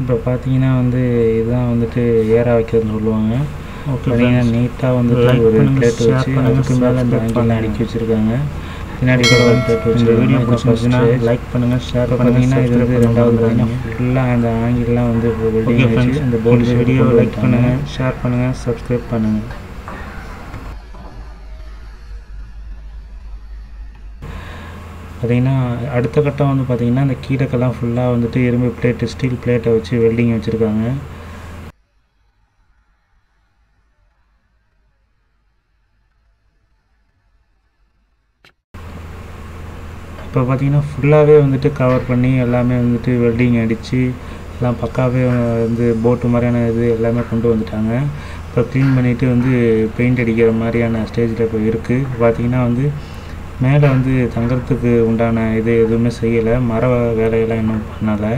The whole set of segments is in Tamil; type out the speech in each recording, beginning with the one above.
இப்போ பார்த்தீங்கன்னா வந்து இதுதான் வந்துட்டு ஏற வைக்கிறதுன்னு சொல்லுவாங்க. பார்த்தீங்கன்னா நீட்டாக வந்துட்டு ஒரு பிளேட் வச்சு அதுக்கு மேலே இந்த பண்ணுங்க. அடுக்கி வச்சுருக்காங்க. பின்னாடி கூட ஒரு பிளேட் வீடியோ பிடிச்சிருந்துச்சுன்னா. லைக் பண்ணுங்கள் ஷேர் பார்த்தீங்கன்னா இது வந்து ரெண்டாவது பார்த்தீங்கன்னா ஃபுல்லாக அந்த ஆங்கிலாம் வந்து வெல்டிங் வச்சு போர்டு வீடியோ லைக் பண்ணுங்கள் ஷேர் பண்ணுங்கள் சப்ஸ்கிரைப் பண்ணுங்கள் பார்த்தீங்கன்னா அடுத்த கட்டம் வந்து பார்த்திங்கன்னா அந்த கீழக்கெல்லாம் ஃபுல்லாக வந்துட்டு இரும்பு பிளேட்டு ஸ்டீல் பிளேட்டை வச்சு வெல்டிங் வச்சுருக்காங்க. இப்போ பார்த்தீங்கன்னா ஃபுல்லாகவே வந்துட்டு கவர் பண்ணி எல்லாமே வந்துட்டு வெல்டிங் அடித்து எல்லாம் பக்காவே வந்து போட்டு மாதிரியான இது எல்லாமே கொண்டு வந்துட்டாங்க. இப்போ க்ளீன் பண்ணிவிட்டு வந்து பெயிண்ட் அடிக்கிற மாதிரியான ஸ்டேஜில் இப்போ இருக்குது பார்த்திங்கன்னா வந்து மேலே வந்து தங்குறதுக்கு உண்டான இது எதுவுமே செய்யலை. மர வேலையெல்லாம் இன்னும் பண்ணலை.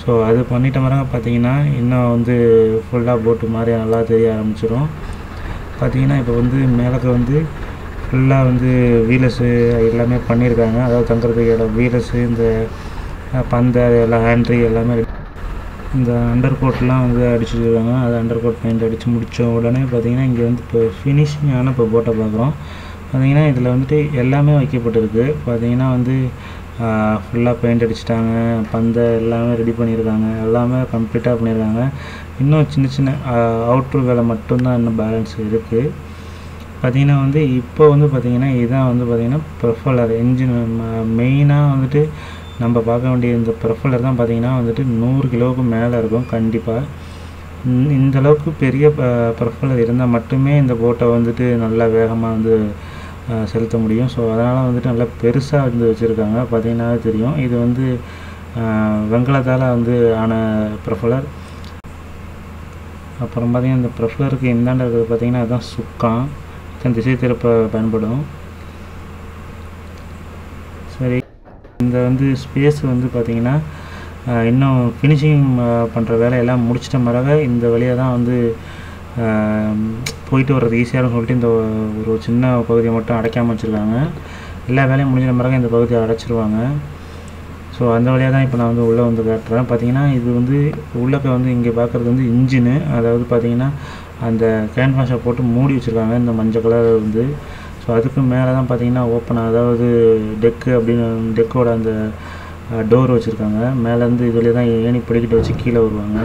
ஸோ அது பண்ணிட்ட மரங்க பார்த்தீங்கன்னா இன்னும் வந்து ஃபுல்லாக போட்டு மாதிரி நல்லா தெரிய ஆரம்பிச்சிடும் பார்த்தீங்கன்னா இப்போ வந்து மேலக்க வந்து ஃபுல்லாக வந்து வீலஸு எல்லாமே பண்ணியிருக்காங்க. அதாவது தங்குறதுக்கு இடம் வீலஸு இந்த அஹ், பந்தை எல்லாம் ஹேண்ட்ரி எல்லாமே இந்த அண்டர் கோட்லாம் வந்து அடிச்சிருக்காங்க அது அண்டர் கோட் பெயிண்ட் அடித்து முடித்த உடனே பார்த்தீங்கன்னா இங்கே வந்து இப்போ ஃபினிஷிங்கான இப்போ போட்டை பார்க்குறோம். பார்த்தீங்கன்னா இதில் வந்துட்டு எல்லாமே வைக்கப்பட்டிருக்கு. பார்த்தீங்கன்னா வந்து ஃபுல்லாக பெயிண்ட் அடிச்சிட்டாங்க. பந்தை எல்லாமே ரெடி பண்ணியிருக்காங்க. எல்லாமே கம்ப்ளீட்டாக பண்ணியிருக்காங்க. இன்னும் சின்ன சின்ன அவுட்ரு வேலை மட்டும்தான் இன்னும் பேலன்ஸ் இருக்குது பார்த்தீங்கன்னா வந்து இப்போ வந்து பார்த்திங்கன்னா இதுதான் வந்து பார்த்திங்கன்னா ப்ரொஃபலர் என்ஜின் மெயினாக வந்துட்டு நம்ம பார்க்க வேண்டிய இந்த ப்ரொஃபலர் தான் பார்த்தீங்கன்னா வந்துட்டு நூறு கிலோவுக்கு மேலே இருக்கும் கண்டிப்பாக இந்த அளவுக்கு பெரிய ப்ரொஃபலர் இருந்தால் மட்டுமே இந்த போட்டை வந்துட்டு நல்லா வேகமாக வந்து செலுத்த முடியும். ஸோ அதனால் வந்துட்டு நல்லா பெருசாக வந்து வச்சுருக்காங்க. பார்த்தீங்கன்னாவே தெரியும். இது வந்து வெங்கலத்தால் வந்து ஆன ப்ரொஃபலர். அப்புறம் பார்த்தீங்கன்னா இந்த ப்ரொஃபலருக்கு இந்தாண்ட இருக்கிறது பார்த்தீங்கன்னா அதுதான் சுக்கான் இதன் திசை திருப்ப பயன்படும். சரி. இந்த வந்து ஸ்பேஸ் வந்து பார்த்தீங்கன்னா இன்னும் ஃபினிஷிங் பண்ணுற வேலையெல்லாம் முடிச்சிட்ட பிறகு இந்த வழியாக தான் வந்து போயிட்டு வர்றது ஈஸியாக சொல்லிட்டு இந்த ஒரு சின்ன பகுதியை மட்டும் அடைக்காமல் வச்சுருக்காங்க. எல்லா வேலையும் முடிஞ்ச பிறகு இந்த பகுதியை அடைச்சிருவாங்க. ஸோ அந்த வழியாக தான் இப்போ நான் வந்து உள்ளே வந்து காட்டுறேன். பார்த்தீங்கன்னா இது வந்து உள்ளக்க வந்து இங்கே பார்க்குறது வந்து இன்ஜினு. அதாவது பார்த்தீங்கன்னா அந்த கேன்வாஷை போட்டு மூடி வச்சுருக்காங்க. இந்த மஞ்சள் கலர் வந்து. ஸோ அதுக்கு மேலே தான் பார்த்தீங்கன்னா ஓப்பன் அதாவது டெக்கு அப்படின்னு டெக்கோட அந்த டோர் வச்சுருக்காங்க. மேலேருந்து இதுலேயே தான் ஏணி படிக்கிட்டு வச்சு கீழே வருவாங்க.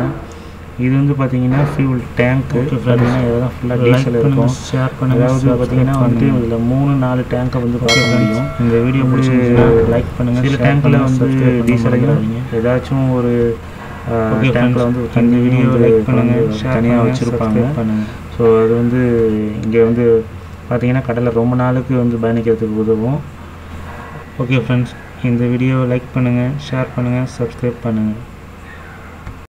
இது வந்து பார்த்தீங்கன்னா ஃபியூல் டேங்க்கு friends. பார்த்தீங்கன்னா இதெல்லாம் ஃபுல்லாக டீசல் இருக்கும். ஷேர் பண்ணுங்கள் அதாவது பார்த்தீங்கன்னா வந்துட்டு வந்து இதில் மூணு நாலு டேங்கை வந்து பார்க்க முடியும். இந்த வீடியோ பிடிச்சிருந்துச்சுன்னா லைக் பண்ணுங்கள் சில டேங்க்ல பண்ணுங்க, வந்து பண்ண டீசலையும் மறந்துடாதீங்க. ஏதாச்சும் ஒரு டேங்க்ல. வந்து தண்ணி வீடியோ லைக் பண்ணுங்க பண்ணுங்க தனியாக பண்ணுங்க வச்சுருப்பாங்க. பண்ணுங்க. ஸோ அது வந்து இங்கே வந்து பார்த்தீங்கன்னா கடலில் ரொம்ப நாளுக்கு வந்து பயணிக்கிறதுக்கு உதவும். ஓகே ஃப்ரெண்ட்ஸ் இந்த வீடியோவை லைக் பண்ணுங்கள் ஷேர் பண்ணுங்கள் சப்ஸ்கிரைப் பண்ணுங்கள்